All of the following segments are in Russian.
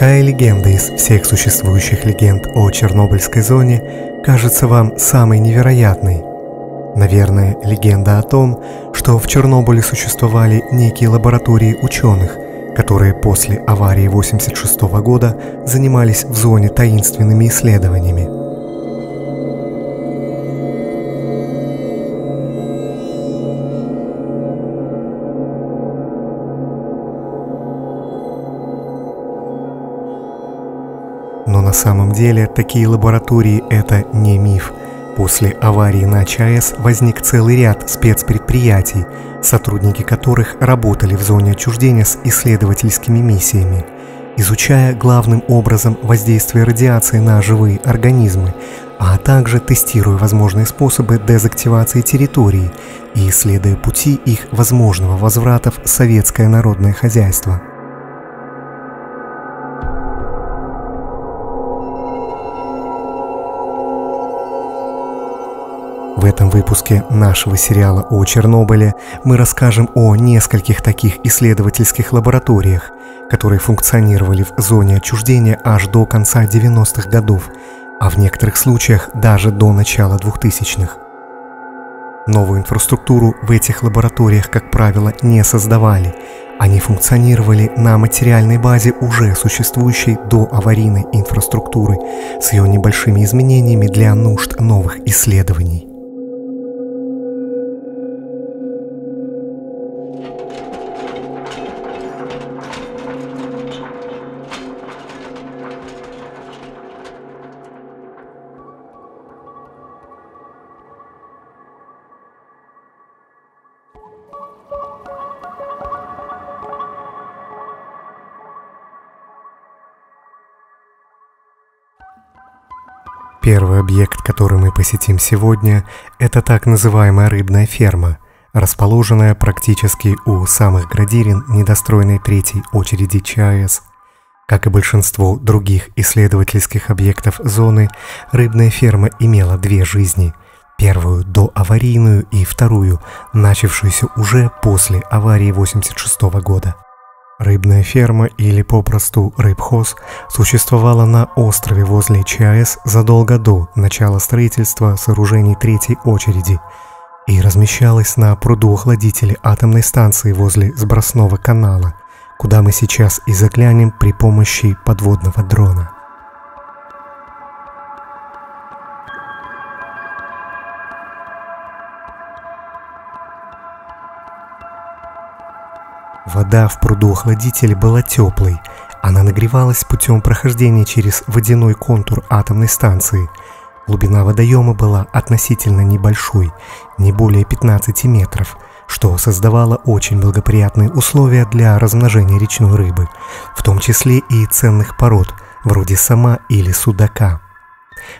Какая легенда из всех существующих легенд о Чернобыльской зоне кажется вам самой невероятной? Наверное, легенда о том, что в Чернобыле существовали некие лаборатории ученых, которые после аварии 1986 года занимались в зоне таинственными исследованиями – на самом деле такие лаборатории – это не миф. После аварии на ЧАЭС возник целый ряд спецпредприятий, сотрудники которых работали в зоне отчуждения с исследовательскими миссиями, изучая главным образом воздействие радиации на живые организмы, а также тестируя возможные способы дезактивации территории и исследуя пути их возможного возврата в советское народное хозяйство – В этом выпуске нашего сериала о Чернобыле мы расскажем о нескольких таких исследовательских лабораториях, которые функционировали в зоне отчуждения аж до конца 90-х годов, а в некоторых случаях даже до начала 2000-х. Новую инфраструктуру в этих лабораториях, как правило, не создавали. Они функционировали на материальной базе уже существующей до аварийной инфраструктуры с ее небольшими изменениями для нужд новых исследований. Первый объект, который мы посетим сегодня, это так называемая рыбная ферма, расположенная практически у самых градирин недостроенной третьей очереди ЧАЭС. Как и большинство других исследовательских объектов зоны, рыбная ферма имела две жизни – первую до аварийную и вторую, начавшуюся уже после аварии 86 года. Рыбная ферма или попросту рыбхоз существовала на острове возле ЧАЭС задолго до начала строительства сооружений третьей очереди и размещалась на пруду охладителя атомной станции возле сбросного канала, куда мы сейчас и заглянем при помощи подводного дрона. Вода в пруду охладителя была теплой. Она нагревалась путем прохождения через водяной контур атомной станции. Глубина водоема была относительно небольшой, не более 15 метров, что создавало очень благоприятные условия для размножения речной рыбы, в том числе и ценных пород, вроде сама или судака.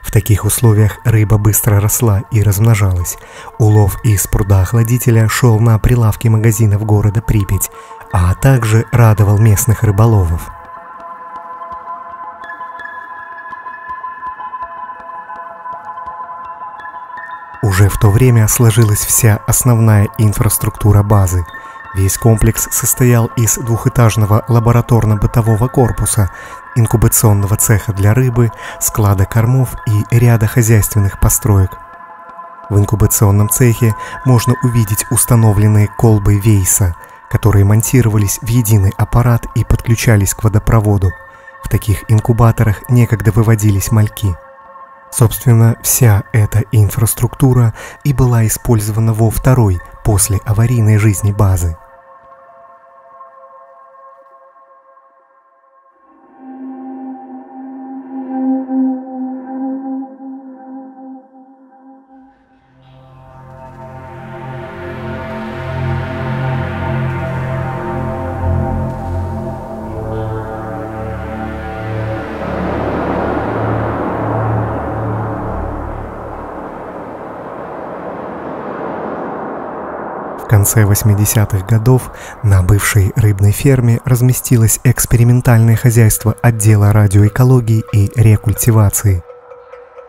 В таких условиях рыба быстро росла и размножалась. Улов из пруда охладителя шел на прилавки магазинов города Припять, а также радовал местных рыболовов. Уже в то время сложилась вся основная инфраструктура базы. Весь комплекс состоял из двухэтажного лабораторно-бытового корпуса, инкубационного цеха для рыбы, склада кормов и ряда хозяйственных построек. В инкубационном цехе можно увидеть установленные колбы Вейса – которые монтировались в единый аппарат и подключались к водопроводу. В таких инкубаторах некогда выводились мальки. Собственно, вся эта инфраструктура и была использована во второй после аварийной жизни базы – конце 80-х годов на бывшей рыбной ферме разместилось экспериментальное хозяйство отдела радиоэкологии и рекультивации.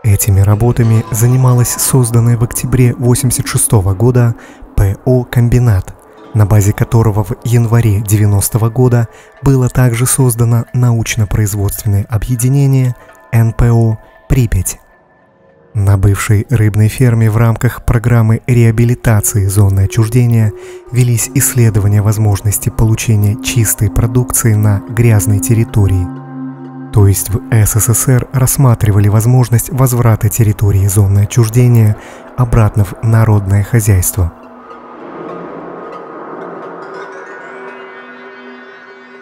Этими работами занималась созданная в октябре 1986 года ПО «Комбинат», на базе которого в январе 90 -го года было также создано научно-производственное объединение НПО «Припять». На бывшей рыбной ферме в рамках программы реабилитации зоны отчуждения велись исследования возможности получения чистой продукции на грязной территории. То есть в СССР рассматривали возможность возврата территории зоны отчуждения обратно в народное хозяйство.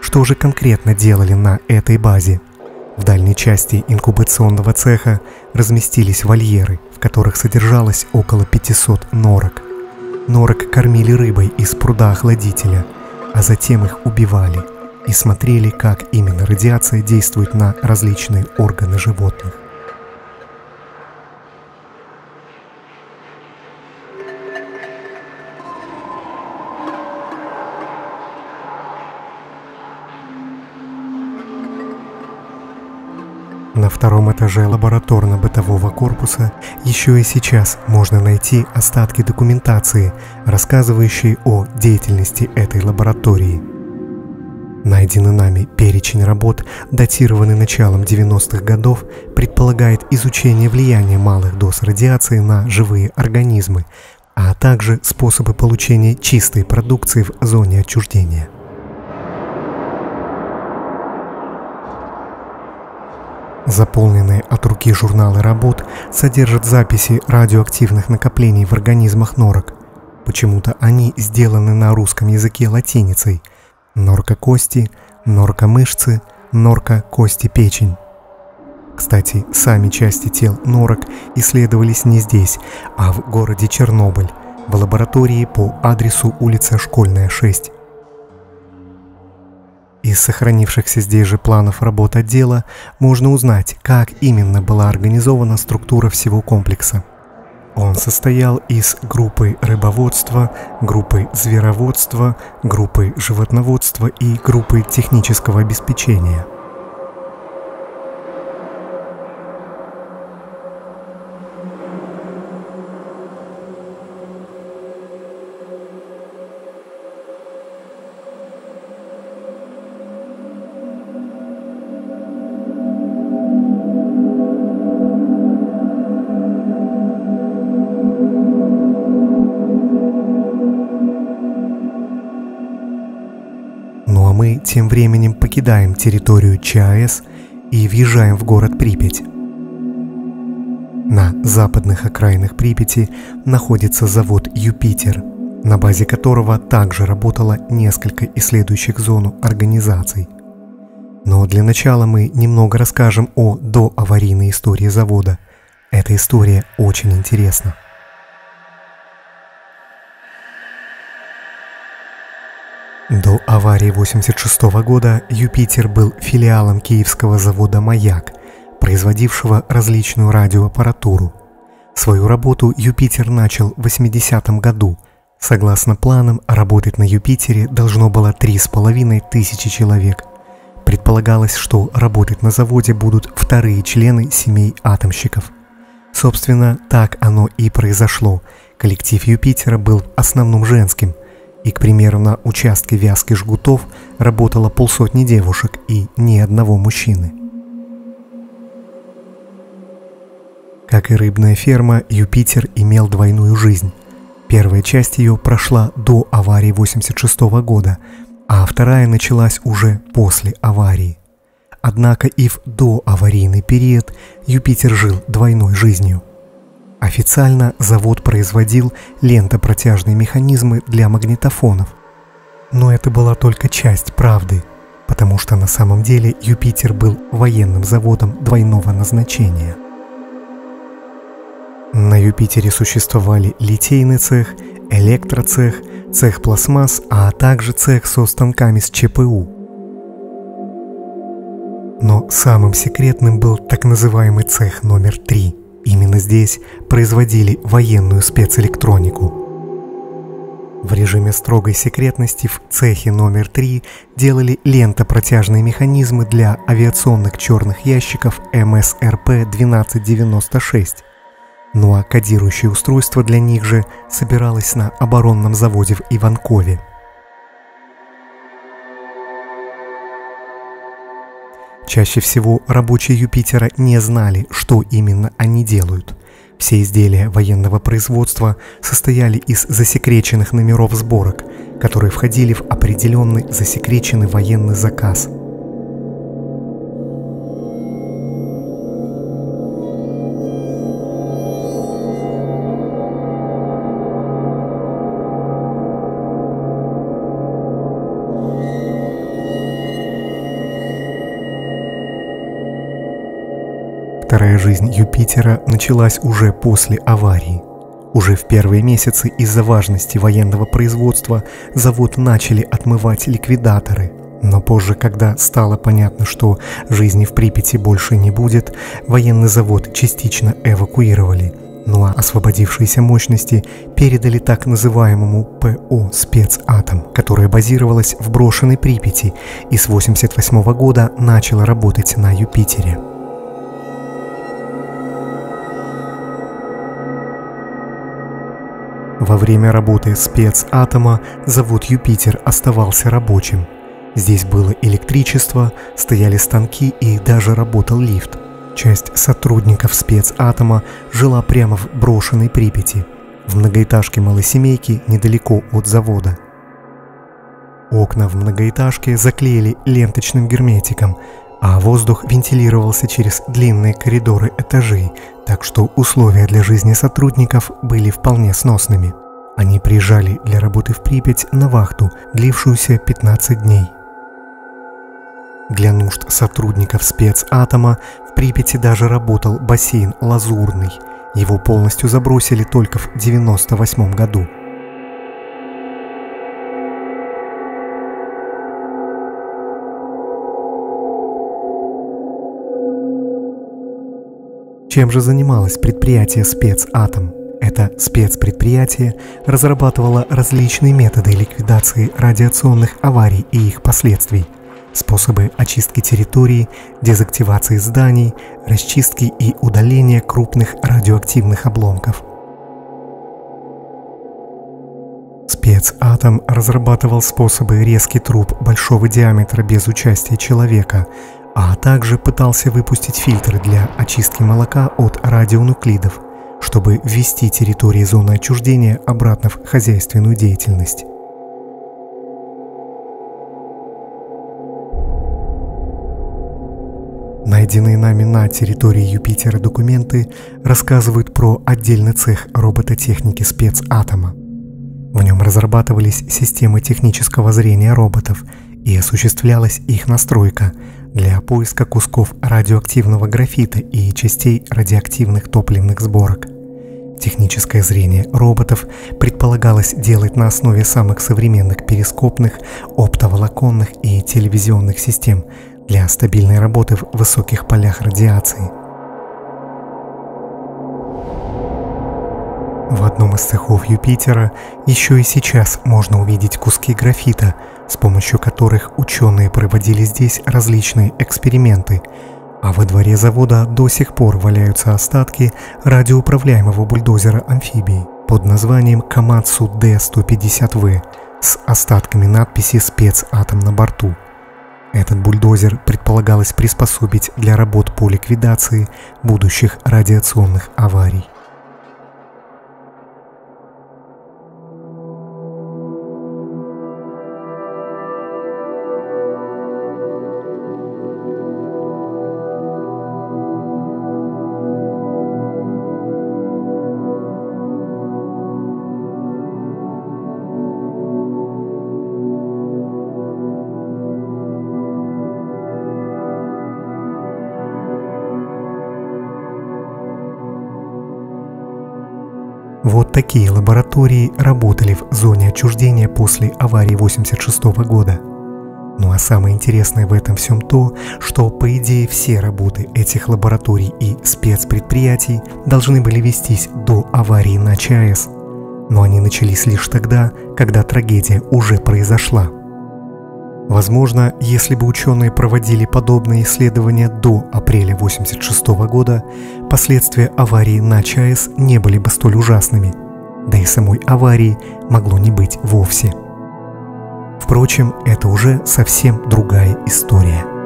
Что же конкретно делали на этой базе? В дальней части инкубационного цеха разместились вольеры, в которых содержалось около 500 норок. Норок кормили рыбой из пруда охладителя, а затем их убивали и смотрели, как именно радиация действует на различные органы животных. На втором этаже лабораторно-бытового корпуса еще и сейчас можно найти остатки документации, рассказывающие о деятельности этой лаборатории. Найденный нами перечень работ, датированный началом 90-х годов, предполагает изучение влияния малых доз радиации на живые организмы, а также способы получения чистой продукции в зоне отчуждения. Заполненные от руки журналы работ содержат записи радиоактивных накоплений в организмах норок. Почему-то они сделаны на русском языке латиницей. Норка кости, норка мышцы, норка кости печень. Кстати, сами части тел норок исследовались не здесь, а в городе Чернобыль, в лаборатории по адресу улица Школьная, 6. Из сохранившихся здесь же планов работ отдела можно узнать, как именно была организована структура всего комплекса. Он состоял из группы рыбоводства, группы звероводства, группы животноводства и группы технического обеспечения – тем временем покидаем территорию ЧАЭС и въезжаем в город Припять. На западных окраинах Припяти находится завод «Юпитер», на базе которого также работало несколько исследующих зону организаций. Но для начала мы немного расскажем о доаварийной истории завода. Эта история очень интересна. До аварии 86 года Юпитер был филиалом киевского завода «Маяк», производившего различную радиоаппаратуру. Свою работу Юпитер начал в 80 году. Согласно планам, работать на Юпитере должно было 3,5 тысячи человек. Предполагалось, что работать на заводе будут вторые члены семей атомщиков. Собственно, так оно и произошло. Коллектив Юпитера был в основном женским – и, к примеру, на участке вязки жгутов работало полсотни девушек и ни одного мужчины. Как и рыбная ферма, Юпитер имел двойную жизнь. Первая часть ее прошла до аварии 86 года, а вторая началась уже после аварии. Однако и в доаварийный период Юпитер жил двойной жизнью – Официально завод производил лентопротяжные механизмы для магнитофонов. Но это была только часть правды, потому что на самом деле Юпитер был военным заводом двойного назначения. На Юпитере существовали литейный цех, электроцех, цех пластмасс, а также цех со станками с ЧПУ. Но самым секретным был так называемый цех номер три – Именно здесь производили военную спецэлектронику. В режиме строгой секретности в цехе номер 3 делали лентопротяжные механизмы для авиационных черных ящиков МСРП-1296. Ну а кодирующее устройство для них же собиралось на оборонном заводе в Иванкове. Чаще всего рабочие Юпитера не знали, что именно они делают. Все изделия военного производства состояли из засекреченных номеров сборок, которые входили в определенный засекреченный военный заказ – Вторая жизнь Юпитера началась уже после аварии. Уже в первые месяцы из-за важности военного производства завод начали отмывать ликвидаторы. Но позже, когда стало понятно, что жизни в Припяти больше не будет, военный завод частично эвакуировали. Ну а освободившиеся мощности передали так называемому ПО «Спецатом», которая базировалась в брошенной Припяти и с 1988 года начала работать на Юпитере. Во время работы спецатома завод «Юпитер» оставался рабочим. Здесь было электричество, стояли станки и даже работал лифт. Часть сотрудников спецатома жила прямо в брошенной Припяти, в многоэтажке малосемейки недалеко от завода. Окна в многоэтажке заклеили ленточным герметиком, а воздух вентилировался через длинные коридоры этажей, так что условия для жизни сотрудников были вполне сносными. Они приезжали для работы в Припять на вахту, длившуюся 15 дней. Для нужд сотрудников спецатома в Припяти даже работал бассейн «Лазурный». Его полностью забросили только в 1998 году – Чем же занималось предприятие «Спецатом»? Это спецпредприятие разрабатывало различные методы ликвидации радиационных аварий и их последствий, способы очистки территории, дезактивации зданий, расчистки и удаления крупных радиоактивных обломков. Спецатом разрабатывал способы резки труб большого диаметра без участия человека – а также пытался выпустить фильтры для очистки молока от радионуклидов, чтобы ввести территории зоны отчуждения обратно в хозяйственную деятельность. Найденные нами на территории Юпитера документы рассказывают про отдельный цех робототехники спецатома. В нем разрабатывались системы технического зрения роботов и осуществлялась их настройка – для поиска кусков радиоактивного графита и частей радиоактивных топливных сборок. Техническое зрение роботов предполагалось делать на основе самых современных перископных, оптоволоконных и телевизионных систем для стабильной работы в высоких полях радиации. В одном из цехов Юпитера еще и сейчас можно увидеть куски графита – с помощью которых ученые проводили здесь различные эксперименты, а во дворе завода до сих пор валяются остатки радиоуправляемого бульдозера амфибии под названием Камацу Д-150В с остатками надписи «Спецатом» на борту. Этот бульдозер предполагалось приспособить для работ по ликвидации будущих радиационных аварий. Вот такие лаборатории работали в зоне отчуждения после аварии 86 года. Ну а самое интересное в этом всем то, что по идее все работы этих лабораторий и спецпредприятий должны были вестись до аварии на ЧАЭС, но они начались лишь тогда, когда трагедия уже произошла – Возможно, если бы ученые проводили подобные исследования до апреля 1986 года, последствия аварии на ЧАЭС не были бы столь ужасными, да и самой аварии могло не быть вовсе. Впрочем, это уже совсем другая история.